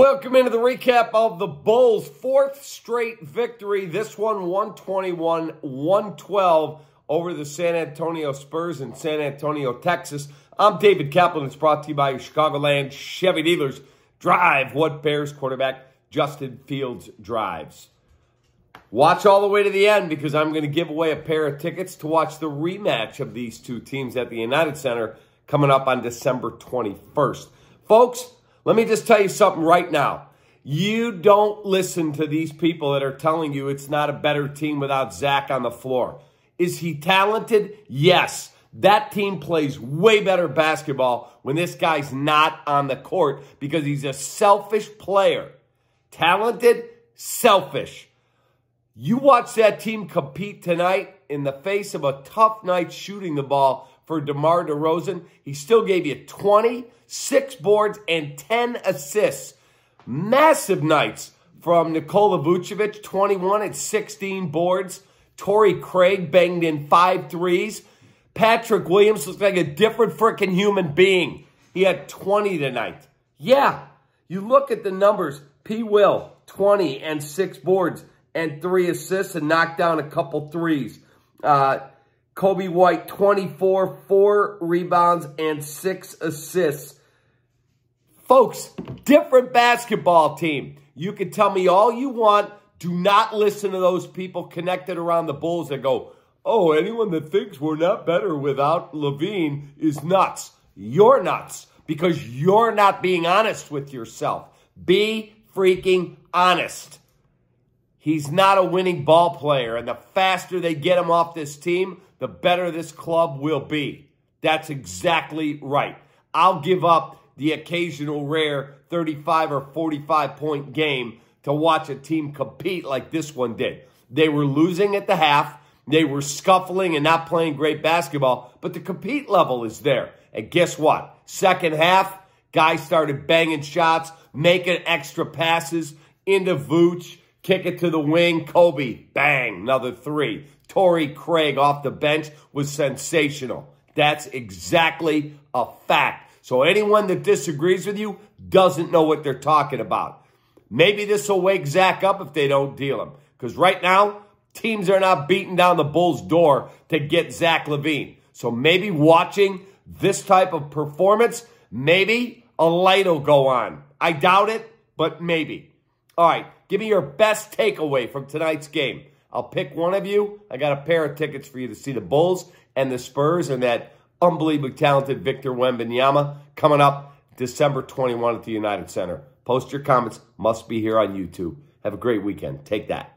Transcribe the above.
Welcome into the recap of the Bulls' fourth straight victory. This one 121 112 over the San Antonio Spurs in San Antonio, Texas. I'm David Kaplan. It's brought to you by Chicagoland Chevy dealers. Drive what Bears quarterback Justin Fields drives. Watch all the way to the end because I'm going to give away a pair of tickets to watch the rematch of these two teams at the United Center coming up on December 21st. Folks, let me just tell you something right now. You don't listen to these people that are telling you it's not a better team without Zach on the floor. Is he talented? Yes. That team plays way better basketball when this guy's not on the court because he's a selfish player. Talented, selfish. You watch that team compete tonight in the face of a tough night shooting the ball for DeMar DeRozan. He still gave you 20, six boards, and 10 assists. Massive nights from Nikola Vucevic, 21 and 16 boards. Torrey Craig banged in five threes. Patrick Williams looks like a different freaking human being. He had 20 tonight. Yeah, you look at the numbers. P. Will, 20 and six boards and three assists and knocked down a couple threes. Uh, Coby White, 24, four rebounds, and six assists. Folks, different basketball team. You can tell me all you want. Do not listen to those people connected around the Bulls that go, oh, anyone that thinks we're not better without LaVine is nuts. You're nuts because you're not being honest with yourself. Be freaking honest. He's not a winning ball player, and the faster they get him off this team, the better this club will be. That's exactly right. I'll give up the occasional rare 35 or 45 point game to watch a team compete like this one did. They were losing at the half. They were scuffling and not playing great basketball, but the compete level is there. And guess what? Second half, guys started banging shots, making extra passes into Vooch, kick it to the wing. Coby, bang, another three. Torrey Craig off the bench was sensational. That's exactly a fact. So anyone that disagrees with you doesn't know what they're talking about. Maybe this will wake Zach up if they don't deal him. Because right now, teams are not beating down the Bulls' door to get Zach LaVine. So maybe watching this type of performance, maybe a light will go on. I doubt it, but maybe. All right, give me your best takeaway from tonight's game. I'll pick one of you. I got a pair of tickets for you to see the Bulls and the Spurs and that unbelievably talented Victor Wembanyama coming up December 21 at the United Center. Post your comments. Must be here on YouTube. Have a great weekend. Take that.